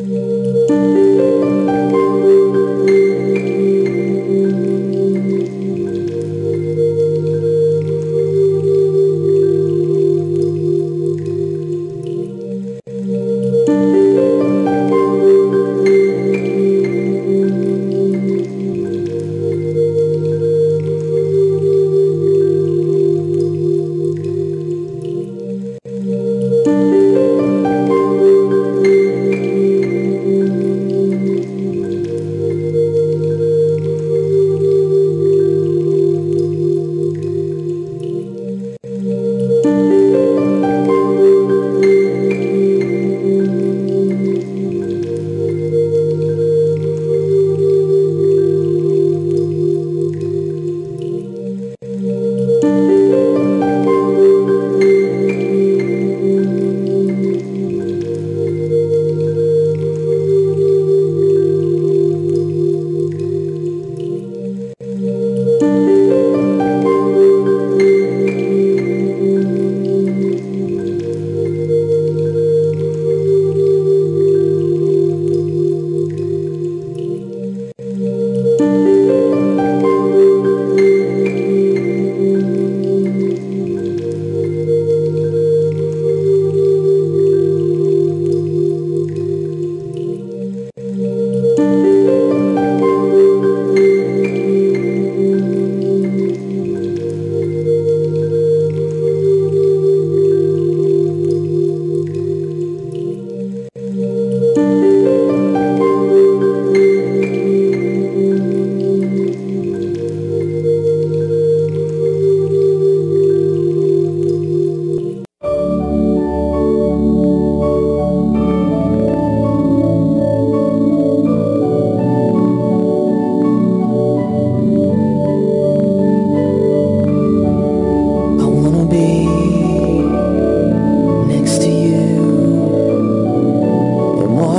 I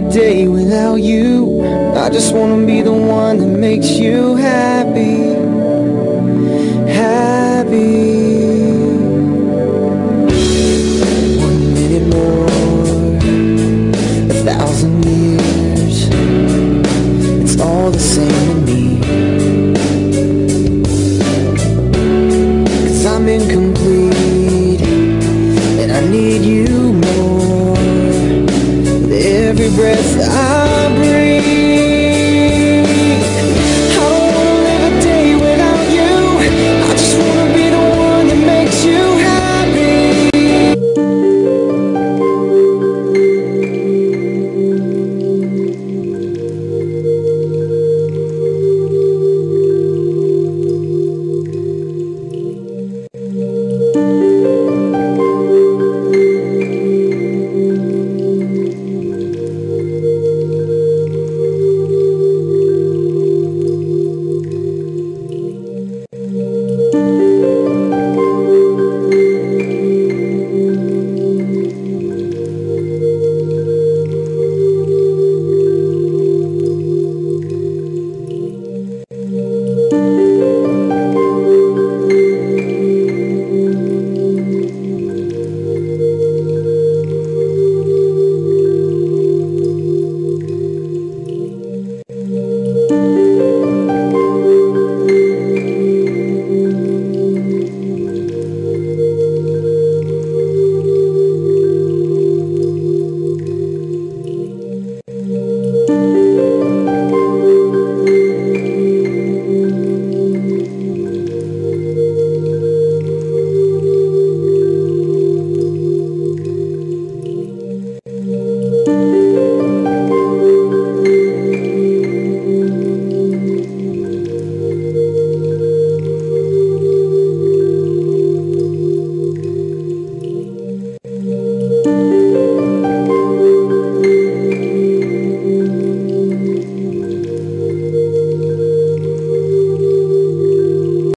a day without you. I just wanna be the one that makes you happy. Happy. One minute more. A thousand years. It's all the same.